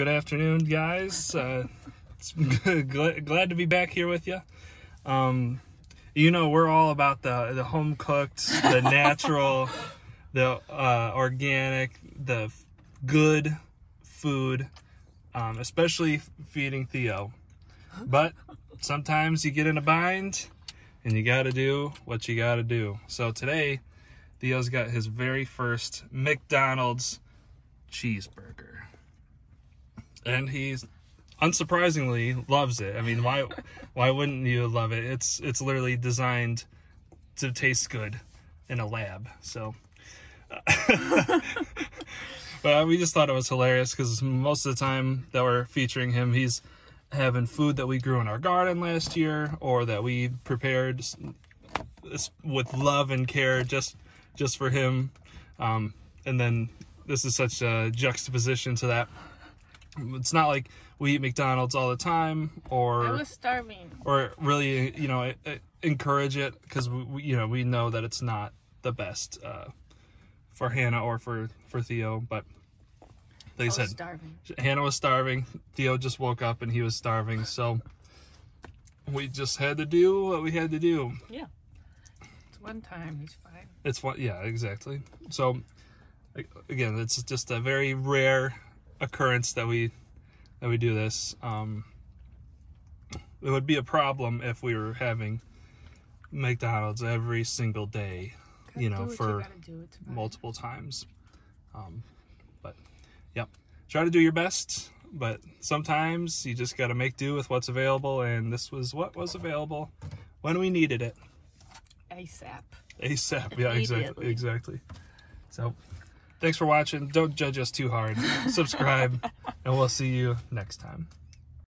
good afternoon, guys. Uh, it's glad, to be back here with you. Um, you know, we're all about the the home cooked, the natural, the uh, organic, the good food, um, especially feeding Theo. But sometimes you get in a bind, and you got to do what you got to do. So today, Theo's got his very first McDonald's cheeseburger. And he's unsurprisingly loves it. I mean, why why wouldn't you love it? It's it's literally designed to taste good in a lab. So but we just thought it was hilarious because most of the time that we're featuring him, he's having food that we grew in our garden last year or that we prepared with love and care just just for him. Um, and then this is such a juxtaposition to that. It's not like we eat McDonald's all the time or I was starving. or really you know encourage it because we, we- you know we know that it's not the best uh, for Hannah or for for Theo but like I I said starving. Hannah was starving Theo just woke up and he was starving so we just had to do what we had to do Yeah. It's one time. He's fine. it's one yeah exactly so again it's just a very rare occurrence that we that we do this um it would be a problem if we were having mcdonald's every single day you know for gotta do. It's fine. multiple times um but yep try to do your best but sometimes you just got to make do with what's available and this was what was available when we needed it ASAP. ASAP. Yeah, exactly. Exactly. So, thanks for watching. Don't judge us too hard. Subscribe, and we'll see you next time.